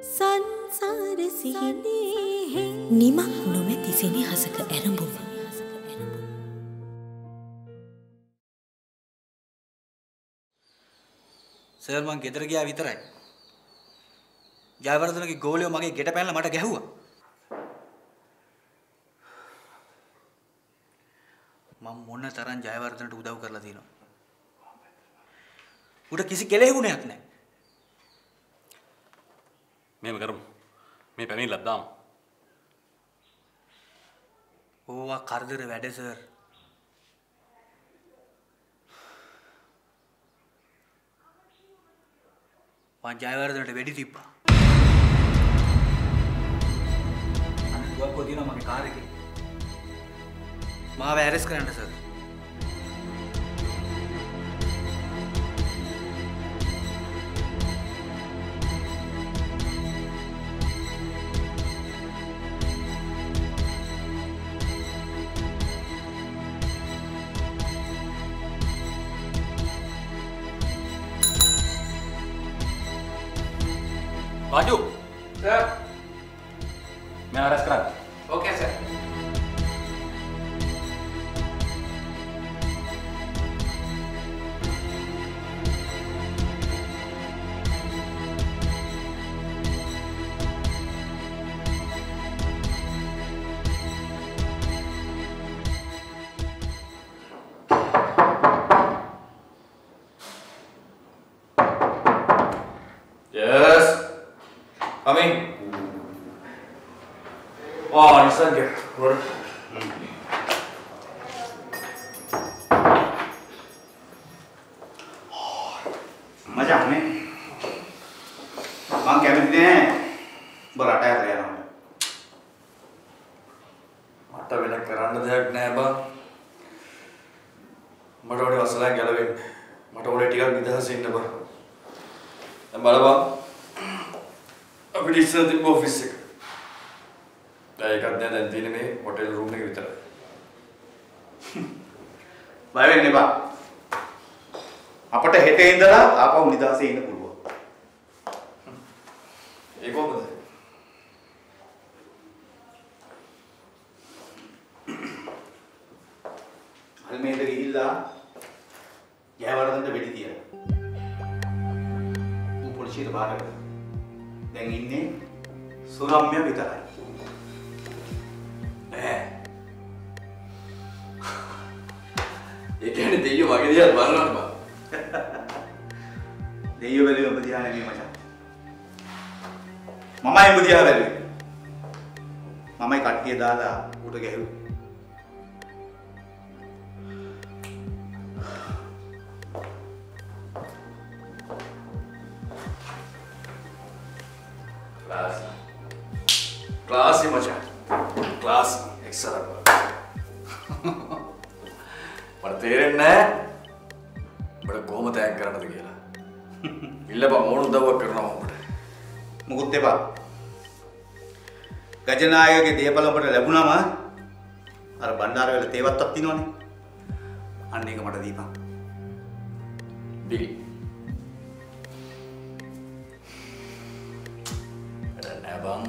සංසාර සිහිනේ නිමක් නොමැති සෙනෙහසක ඇරඹුම සර් මං ගෙදර ගියා විතරයි. ජයවර්ධනගේ ගෝලියෝ මගේ ගෙට පැනලා මට ගැහුවා. මම මොන තරම් ජයවර්ධනට උදව් කරලා තියෙනවද? උට කිසි කෙලෙහිගුණයක් නැහැ. මෙහෙම කරමු. මේ පැමිණිල්ලක් දාමු. ඕවා කරදර වැඩ සර්. මං ජයවර්ධනට වෙඩි තිබ්බා. අන්න දුවක්කෝ තියෙනවා මගේ කාර් එකේ. මාව ඇරෙස් කරන්න sir. Maju. Amém? Ó, oh, sangue, දැන් ඒකත් නෑ දැන් තියෙන්නේ මේ හොටෙල් රූම් එක විතරයි. බය වෙන්න එපා අපට හෙට ඉඳලා ආපහු නිදහසේ ඉන්න පුළුවන් ඒ කියන්නේ දෙයියෝ වගේ දිහා බලනවා. බං. දෙයියෝ බැලුවේ ඔබ දිහා නෙමෙයි මචං. මමයි ඔබ දිහා බැලුවේ. මමයි කට්ටිය දාලා ඌට ගැහුවේ. තේරෙන්නේ නැහැ. මට කොහොම තෑග් කරන්නද කියලා. ඉල්ලපන් ඕන උදව්වක් කරනවා උඹට. මුකුත් එපා ගජනායකගේ දේපල ඔබට ලැබුණම අර බණ්ඩාර වෙල තේවත්තක් තියෙනවනේ අන්න ඒක මට දීපන් බිලි. වැඩක් නෑ බං.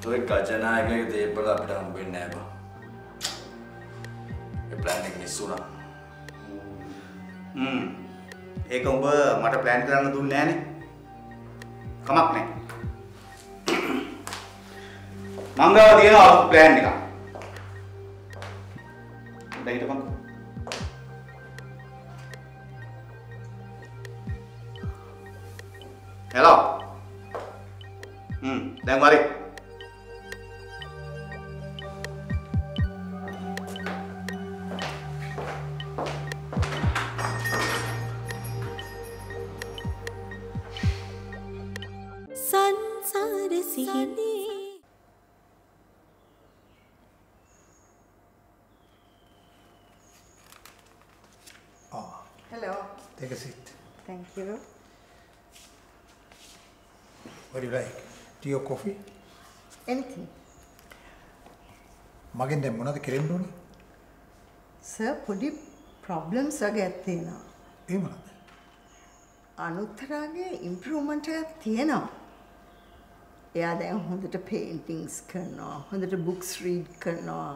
তোর ගජනායකගේ දේපල අපිට හම්බෙන්නේ නෑ බං. ඒ ප්ලෑන් එක මිස් වුණා. හ්ම්. ඒක ඔබ මට ප්ලෑන් කරන්න දුන්නේ නෑනේ කමක් නෑ මංගාව තියෙන අලුත් ප්ලෑන් එකක්. දැන් හිටපන්. Hello hmm. දැන් වරේ. Take a seat. Thank you. What do you like? Tea or coffee? Anything. මගෙන් දැන් මොනවද කෙරෙන්න ඕනේ? සර් පොඩි ප්‍රොබ්ලම්ස් වගේ තියෙනවා. ඒ මොනවද? අනුත්තරාගේ ඉම්පරූවමන්ට් එකක් තියෙනවා. එයා දැන් හොඳට පේන්ටිංස් කරනවා, හොඳට බුක්ස් රීඩ් කරනවා.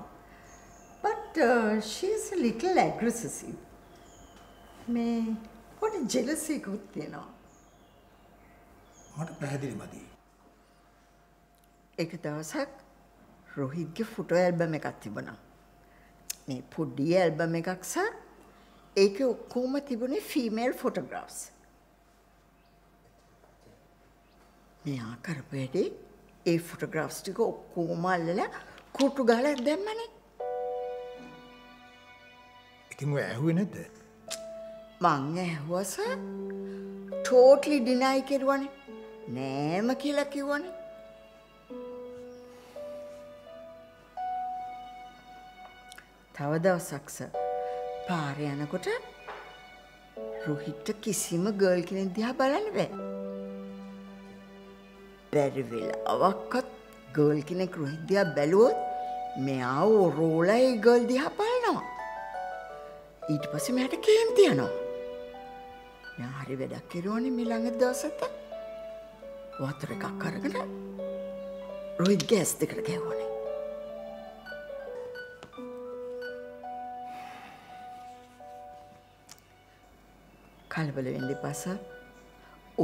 But uh, she's a little aggressive. මේ පොඩි එකකුත් තියෙනවා. මට පැහැදිලි මදි. එක දවසක් රොහිත්ගේ ෆොටෝ ඇල්බම් එකක් තිබුණා. මේ පොඩි ඇල්බම් එකක් සහ ඒකේ ඔක්කොම තිබුණේ ෆීමේල් ෆොටෝග්‍රාෆ්ස්. මෙයා කරපු වැඩේ ඒ ෆොටෝග්‍රාෆ්ස් ටික ඔක්කොම අල්ලලා කුටු ගහලා දැම්මනේ. ඉතින් ඔය ඇහුවේ නැද්ද? මං ඇහුවස ටෝටලි ඩිනයි කෙරුවනේ. නෑම කියලා කිව්වනේ. තව දවසක්ස පාර යනකොට රුහිට්ට කිසිම ගර්ල් කෙනෙක් දිහා බලන්න බෑ. බැරි වෙලාවක්වත් ගර්ල් කෙනෙක් රුහිත් දිහා බැලුවොත් මෙයා ඔරෝලා ඒ ගර්ල් දිහා බලනවා. ඊට පස්සේ මෙයාට කේන්ති යනවා. මෙයා හරි වැඩක් කෙරුවනේ මේ ළඟ දවසට. වතුර එකක් අරගෙන රුහිත් ගෑස් දෙකට ගැහුවනේ. කලබල වෙන්න එපා සර්.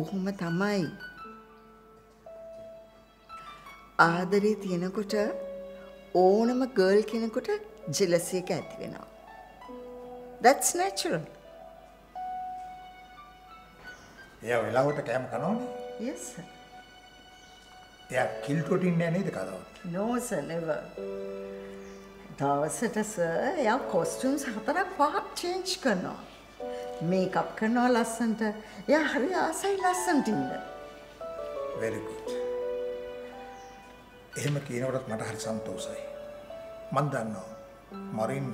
ඔහොම තමයි. ආදරේ තියෙනකොට ඕනම ගර්ල් කෙනෙකුට ජෙලසි එක ඇති වෙනවා. That's natural. එයා වෙලාවට කෑම කනවනේ. Yes sir. එයා කිල්ටොට ඉන්නේ නේද කතාවට? No sir, never. දවසට සර් එයා කොස්ටියුම්ස් හතරක් පහක් චේන්ජ් කරනවා. මේකප් කරනවා ලස්සන්ට. එයා හරි ආසයි ලස්සන්ට ඉන්න. very good. එහෙම කියනකොටත් මට හරි සන්තෝෂයි. මන් දන්නවා මොරින්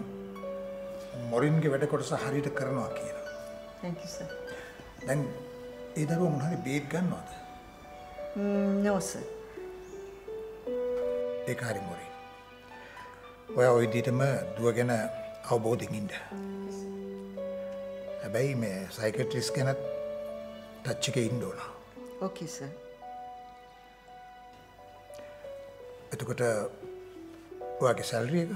මොරින්ගේ වැඩ කොටස හරියට කරනවා කියලා. Thank you sir. දැන් ඒ දරුවා මොන හරි බේත් ගන්නවද? No sir. ඒක හරි මොරින්. ඔයා ওই විදිහටම දුව ගැන අවබෝධයෙන් ඉන්න. හැබැයි මේ සයිකියාට්‍රිස්ට් ගැන ටච් එකේ ඉන්න ඕන. Okay sir. එතකොට ඔයාගේ සැලරි එක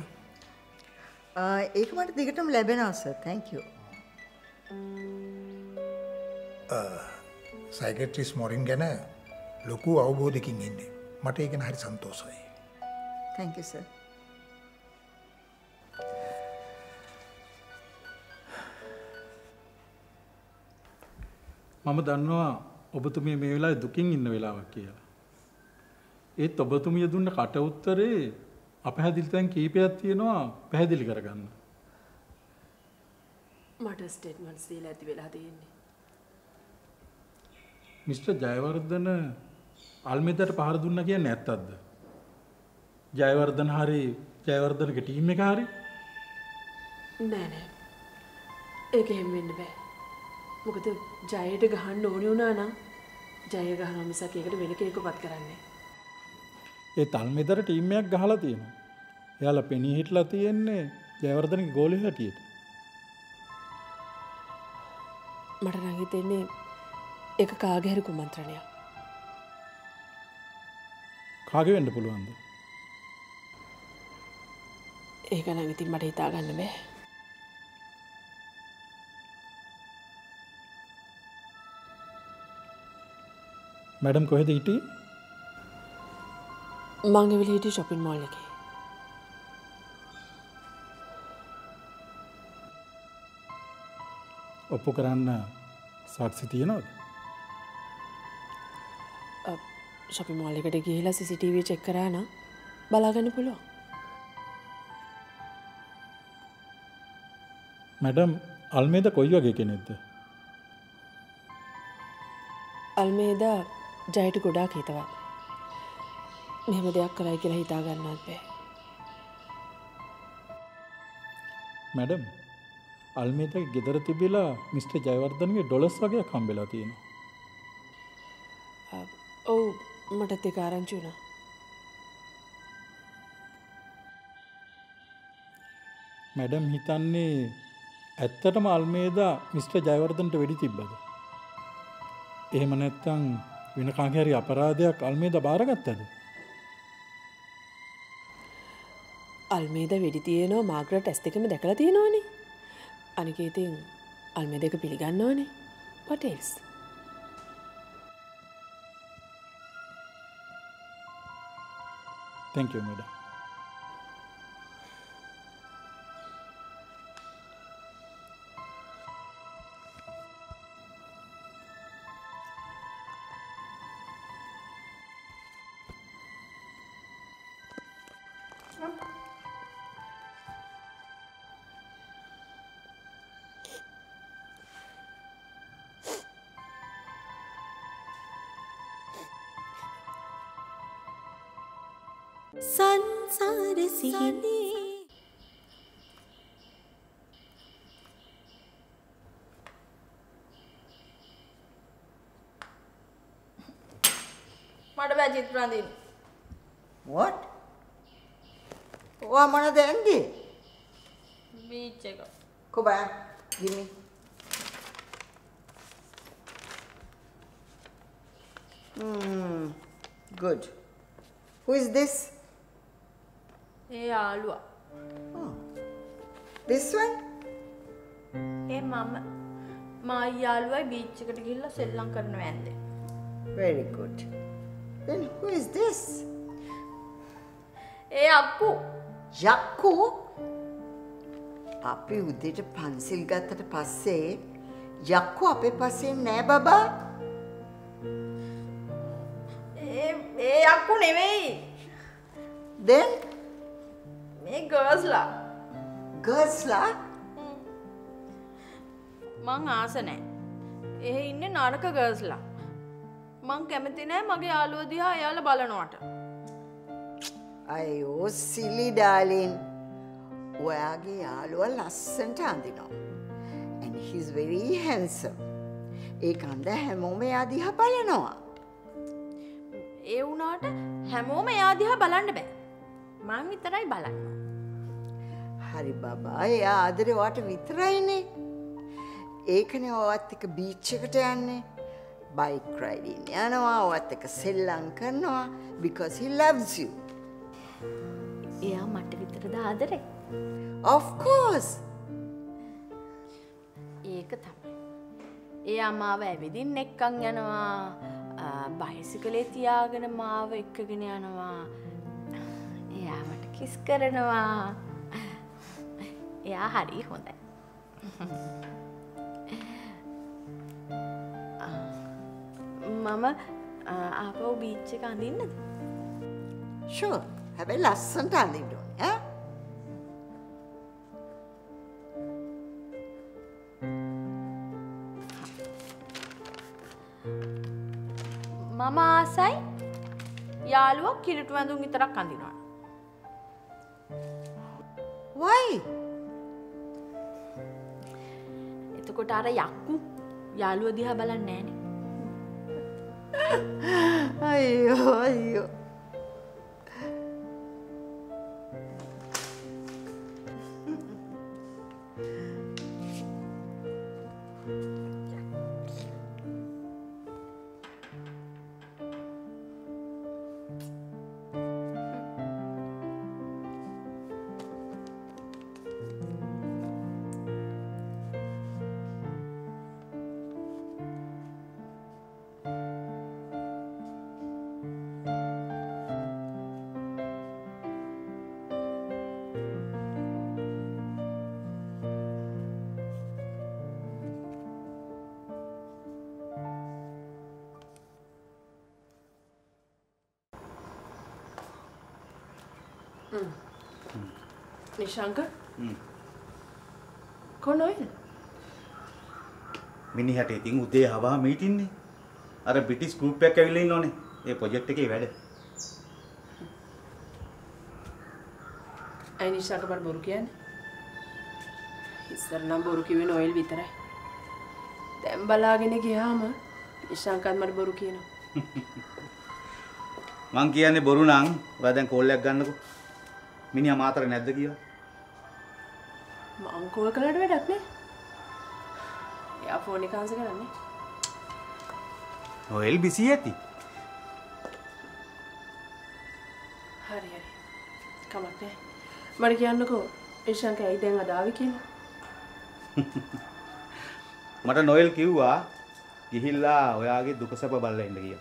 ඒක මට දිගටම ලැබෙනවා සර්. Thank you. සයිකට්‍රිස් මොරින් ගැන ලොකු අවබෝධකින් ඉන්නේ. මට ඒ ගැන හරි you sir. මම දන්නවා ඔබතුමිය මේ වෙලාවේ දුකින් ඉන්න වෙලාවක් කියලා. ඒත් ඔබතුමිය දුන්න කට උත්තරේ අපහැදිලි තැන් කීපයක් තියෙනවා පැහැදිලි කරගන්න. මට ස්ටේට්මන්ට්ස් දීලා ඇති වෙලා තියෙන්නේ. මිස්ටර් ජයවර්ධන අල්මෙදට පහර දුන්න කියන්නේ ඇත්තක්ද? ජයවර්ධන හරි ජයවර්ධනගේ ටීම් එක හරි නෑ නෑ. ඒක එහෙම වෙන්න බෑ. මොකද ජයට ගහන්න ඕනි වුණා නම් ජය ගහනවා මිසක් ඒකට වෙන කෙනෙකුපත් කරන්නේ. ඒ තල්මෙදර ටීම් එකක් ගහලා තියෙනවා. එයාලා පෙනී හිටලා තියෙන්නේ ජයවර්ධනගේ ගෝලය හැටියට. මට නම් හිතෙන්නේ ඒක කාගේ හරි කුමන්ත්‍රණයක්. කාගේ වෙන්න පුළුවන්ද? ඒක නම් ඉතින් මට හිතා ගන්න බෑ. මැඩම් කොහෙද හිටියේ? මං එවිල හිටියේ shopping mall එකේ. ඔප්පු කරන්න සාක්ෂි තියෙනවද? Mall එකට ගිහිලා CCTV චෙක් කරා නම් බලාගන්න පුළුවන්. මැඩම් අල්මේද කොයි වගේ කෙනෙක්ද? අල්මේදා ජයට ගොඩාක් හිතවත්. මෙහෙම දෙයක් කරයි කියලා හිතා ගන්නවත් බෑ. මැඩම් අල්මේදගේ ගෙදර තිබිලා මිස්ටර් ජයවර්ධනගේ ඩොලර්ස් වගේක් හම්බෙලා තියෙනවා. ඔව් මටත් ඒක ආරංචි වුණා. මැඩම් හිතන්නේ ඇත්තටම අල්මේදා මිස්ටර් ජයවර්ධනට වෙඩි තිබ්බද? එහෙම නැත්තං වෙන කාගැරි අපරාධයක් අල්මේද භාරගත්තද. අල්මේද වෙඩි තියෙනවා මාග්‍රට ඇස් දෙකම දැකලා තියෙනවානේ අනික ඉතින් අල්මේ දෙක පිළිගන්නවානේ පටෙල්ස් තැංක මඩ. සංසාර සිහිනේ මට බෑ චිත්‍ර අඳින්න. What? ඔයා මොනද ඇන්දේ? බීච් එක. කොබෑ. give me. Hmm. Good. Who is this? ඒ යාළුවා. This one? ඒ මම මායි යාළුවයි බීච් එකට ගිහිල්ලා සෙල්ලම් කරනවා ඇන්දේ. Very good. Then who is this? ඒ අක්කු. යක්කු? අපි උදේට පන්සිල් ගත්තට පස්සේ යක්කු අපේ පස්සේ නෑ බබා. ඒ ඒ අක්කු නෙවෙයි. Then මේ ගර්ල්ස්ලා. ගර්ල්ස්ලා මං ආස නෑ. එහෙ ඉන්නේ නරක ගර්ල්ස්ලා. මං කැමති නෑ මගේ යාළුවෝ දිහා එයාලා බලනවට. අයෝ සිලි ඩාලින් ඔයාගේ යාළුව ලස්සන්ට අඳිනවා. And he's very handsome. ඒ කන්ද හැමෝම එයා දිහා බලනවා. ඒ වුණාට හැමෝම එයා දිහා බලන්න බෑ. මං විතරයි බලන්න. හරි බබා එයා ආදරේ වාට විතරයිනේ. ඒකනේ ඔවත් එක බීච් එකට යන්නේ. බයික් රයිඩින් යනවා ඔවත් එක සෙල්ලම් කරනවා because he loves you. එයා මට විතරද ආදරේ? Of course. ඒක තමයි. එයා මාව ඇවිදින් එක්කන් යනවා. බයිසිකලේ තියාගෙන මාව එක්කගෙන යනවා. එයා මට කිස් කරනවා. එයා හරි හොඳයි. මම ආපව් බීච් එක අඳින්නද? Sure. හැබැයි ලස්සන්ට අඳින්න ඕනේ ඈ. මම ආසයි යාළුවෝ කිරිටු ඇඳුම් විතරක් අඳිනවා. Why? එතකොට අර යක්කු යාළුව දිහා බලන්නේ නෑනේ. අයියෝ අයියෝ. නිශංක කොනොයිද මිනිහට ඉතින් උදේ හවා මීටින්නේ. අර බ්‍රිටිෂ් ගෲප් එකක් ඇවිල්ලා ඉන්නෝනේ. ඒ ප්‍රොජෙක්ට් එකේ වැඩ. ඇයි නිශංක මට බොරු කියන්නේ ඉස්සර නම් බොරු කිව්වේ නොයල් විතරයි දැන් බලාගෙන ගියාම නිශංකත් මට බොරු කියනවා මං කියන්නේ බොරු නම් ඔයා දැන් කෝල් එකක් ගන්නකෝ. මිනිහා මාතර නැද්ද කියලා. මං කෝල් කළාට වැඩක් නෑ. එයා ෆෝන් එක ආන්සර් කරන්නේ. නොෙල් බිසි ඇති? හරි හරි. කමක් නෑ. මට කියන්නකෝ ඒශංක ඇයි දැන් අදාවි කියලා? මට නොෙල් කිව්වා ගිහිල්ලා ඔයාගේ දුකසැප බල්ල එන්න කිය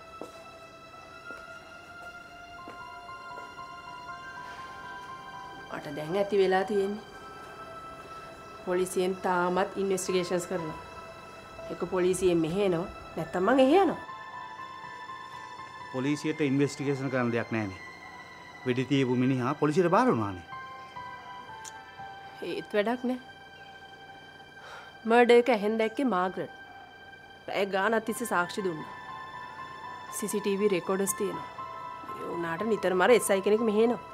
දැන් ඇති වෙලා තියෙන්නේ. පොලිසියෙන් තාමත් ඉන්වස්ටිගේෂන්ස් කරනවා. එක පොලිසියෙන් මෙහේනවා නැත්තම් මං එහෙ යනවා පොලිසියට ඉන්වස්ටිකේෂන් කරන්න දෙයක් නෑනේ වෙඩි තියපු මිනිහා පොලිසියට බාරුණවානේ ඒත් වැඩක් නෑ. මර්ඩ එක ඇහෙන් දැක්කේ මාග්‍රට්. පැය ගානත් තිස්සේ සාක්ෂි දුන්නා. CCTV රෙකෝඩස් තියෙනවා. ඒ උනාට නිතර මර එස්සයි කෙනෙක් මෙහෙනවා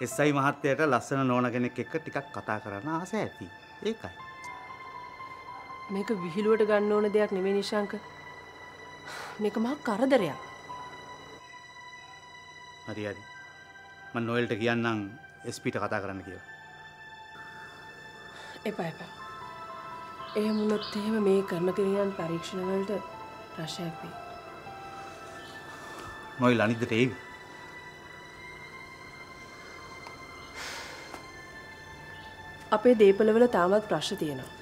එස්සයි මහත්තයට ලස්සන නෝන කෙනෙක් එක්ක ටිකක් කතා කරන්න ආස ඇති. ඒකයි. මේක විහිළුවට ගන්න ඕන දෙයක් නෙමෙයි නිශාංක. මේක මහා කරදරයක්. හරි හරි මම නොෙල්ට කියන්නම් ස්පීට කතා කරන්න කියලා. එපා එපා. එහෙම වුණොත් එහෙම මේ කරන ක්‍රියාවන් පරීක්ෂණ වලට ප්‍රශ්නයක් වෙයි. නොයිල් අනිද්දට ඒවි අපේ දේපලවල තාමත් ප්‍රශ්න තියෙනවා.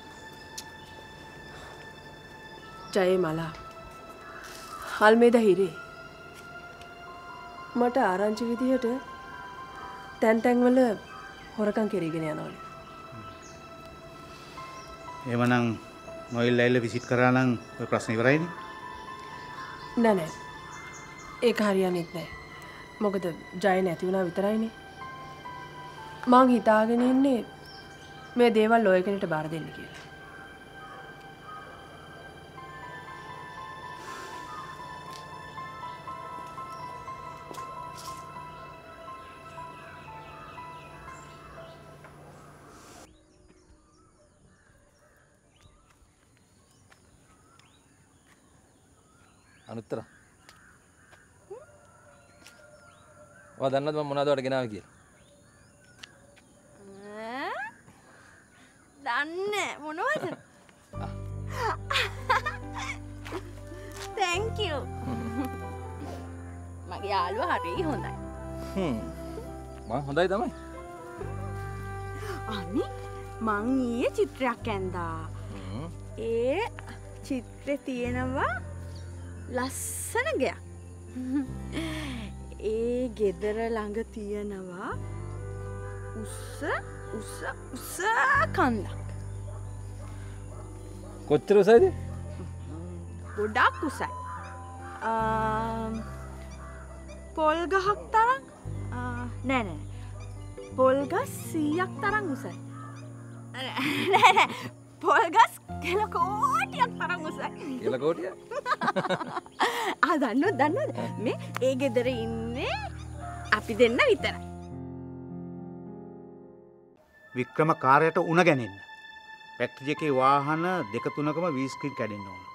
ජයේ මලා. හල්මේද හිරේ. මට ආරංචි විදිහට තැන්තැන්වල හොරකං කෙරීගෙන යනවල. එමනම් නොයිල් ඇල්ල විසිට් කරනම් ඔය ප්‍රශ්න ඉවරයිනි? නැනෑ ඒක හරියන්නෙත් නෑ. මොකද ජය නැති වුණා විතරයිනේ. මං හිතාගෙන ඉන්නේ මේ දේවල් ඔය කෙනට බාර දෙන්න කියලා. අනුත්තර ඔයා දන්නවද මම මොනවද ඔයාලට ගෙනාවේ කියලා දන්න මොනවද? තැංකෝ මගේ යාළුව හරි හොඳයි. මං හොඳයි තමයි. අනි මං ඊයේ චිත්‍රයක් ඇන්දා ඒ චිත්‍රෙ තියෙනවා ලස්සන ගයක්. ඒ ගෙදර ළඟ තියෙනවා උස්ස උස්ස උස්ස කන්දක් කොච්චර උසයිද? ගොඩක් උසයි. පොල් ගහක් තරම් නෑනෑ පොල්ගස් සීයක් තරම් උසයි. පොල්ගස් කෙල කෝටියක් තරම් උසයි. කියල කෝටිය ආ දන්න මේ ඒ ගෙදර ඉන්නේ අපි දෙන්න විතරයි. වික්‍රම කාරයට උණ ගැනෙන්න පැක්ටිජ එකේ වාහන දෙක තුනකම වීස්ක්‍රීන් කැඩෙන්න්න ඕන.